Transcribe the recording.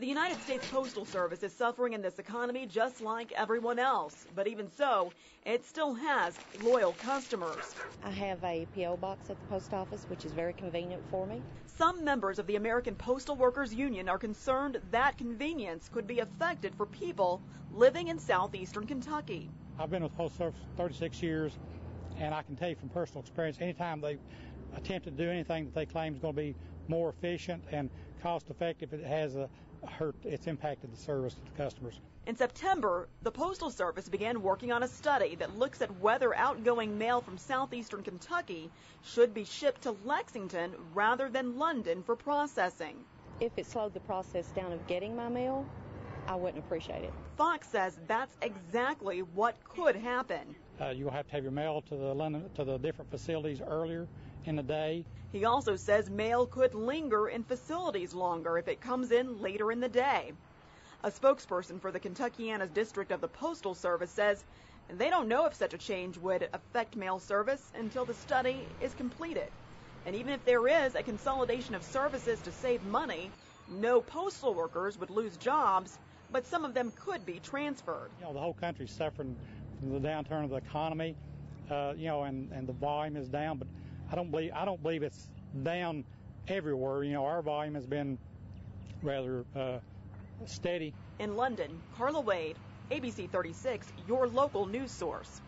The United States Postal Service is suffering in this economy just like everyone else, but even so, it still has loyal customers. I have a P.O. box at the post office, which is very convenient for me. Some members of the American Postal Workers Union are concerned that convenience could be affected for people living in southeastern Kentucky. I've been with Postal Service 36 years, and I can tell you from personal experience, anytime they attempt to do anything that they claim is going to be more efficient and cost effective, it has a hurt it's impacted the service to the customers. In September, the Postal Service began working on a study that looks at whether outgoing mail from southeastern Kentucky should be shipped to Lexington rather than London for processing. If it slowed the process down of getting my mail, I wouldn't appreciate it. Fox says that's exactly what could happen. Uh, you'll have to have your mail to the London to the different facilities earlier in the day. He also says mail could linger in facilities longer if it comes in later in the day. A spokesperson for the Kentuckiana's district of the Postal Service says they don't know if such a change would affect mail service until the study is completed. And even if there is a consolidation of services to save money, no postal workers would lose jobs, but some of them could be transferred. You know, the whole country's suffering from the downturn of the economy, uh, you know, and, and the volume is down, but I don't believe I don't believe it's down everywhere. You know, our volume has been rather uh, steady. In London, Carla Wade, ABC 36, your local news source.